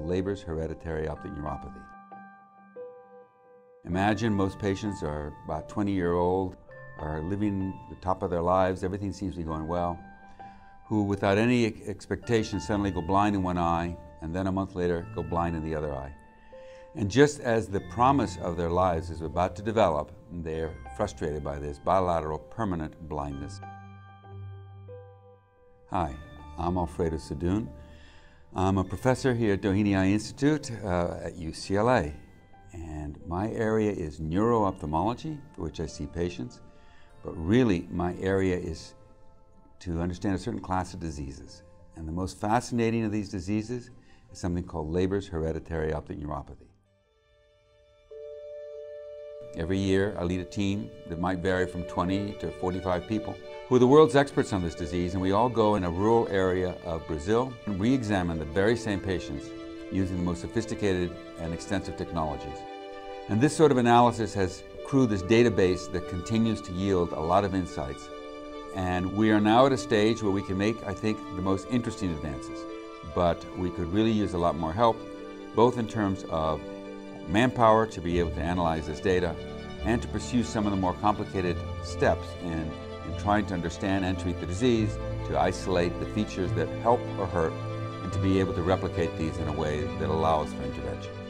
Leber's hereditary optic neuropathy. Imagine most patients are about 20 year old, are living the top of their lives, everything seems to be going well, who without any expectation suddenly go blind in one eye, and then a month later go blind in the other eye. And just as the promise of their lives is about to develop, they're frustrated by this bilateral permanent blindness. Hi, I'm Alfredo Sadun. I'm a professor here at Doheny Eye Institute uh, at UCLA. And my area is neuro-ophthalmology, for which I see patients. But really, my area is to understand a certain class of diseases. And the most fascinating of these diseases is something called Leber's hereditary optic neuropathy. Every year, I lead a team that might vary from 20 to 45 people who are the world's experts on this disease, and we all go in a rural area of Brazil and re-examine the very same patients using the most sophisticated and extensive technologies. And this sort of analysis has accrued this database that continues to yield a lot of insights. And we are now at a stage where we can make, I think, the most interesting advances. But we could really use a lot more help, both in terms of manpower to be able to analyze this data and to pursue some of the more complicated steps in, in trying to understand and treat the disease, to isolate the features that help or hurt, and to be able to replicate these in a way that allows for intervention.